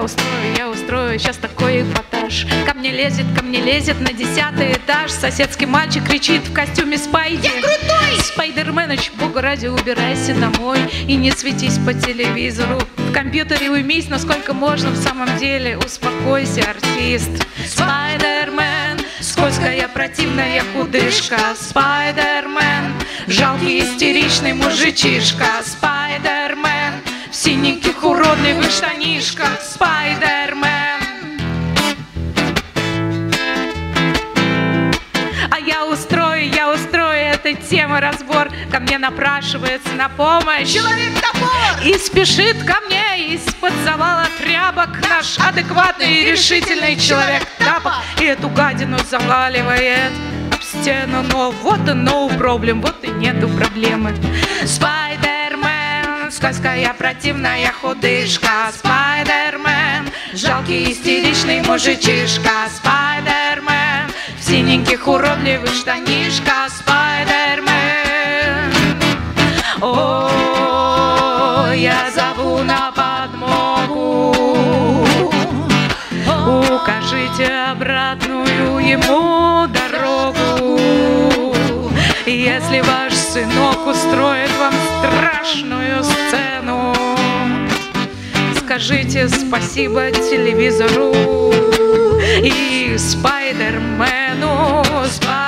я устрою, я устрою сейчас такой эпатаж. Ко мне лезет, ко мне лезет на десятый этаж. Соседский мальчик кричит в костюме Спайди. Я крутой! Спайдерменыч, бога ради, убирайся домой и не светись по телевизору. В компьютере уймись, насколько можно в самом деле. Успокойся, артист. Спайдермен, скользкая, противная худышка. Спайдермен, жалкий, истеричный мужичишка. Спайдермен, в синеньких уродливых штанишках. Спайдермен. А я устрою, я устрою этой темы разбор. Ко мне напрашивается на помощь. Человек-топор! И спешит ко мне из-под завала тряпок наш адекватный и решительный человек тапок. И эту гадину заваливает об стену, но вот и no проблем, вот и нету проблемы. Спайдермен, скользкая противная худышка, Спайдермен, жалкий истеричный мужичишка, Спайдермен, в синеньких уродливых штанишках, Спайдермен. О, я зову на подмогу. Укажите обратную ему. Если ваш сынок устроит вам страшную сцену, скажите спасибо телевизору и Спайдермену. Спайдермену.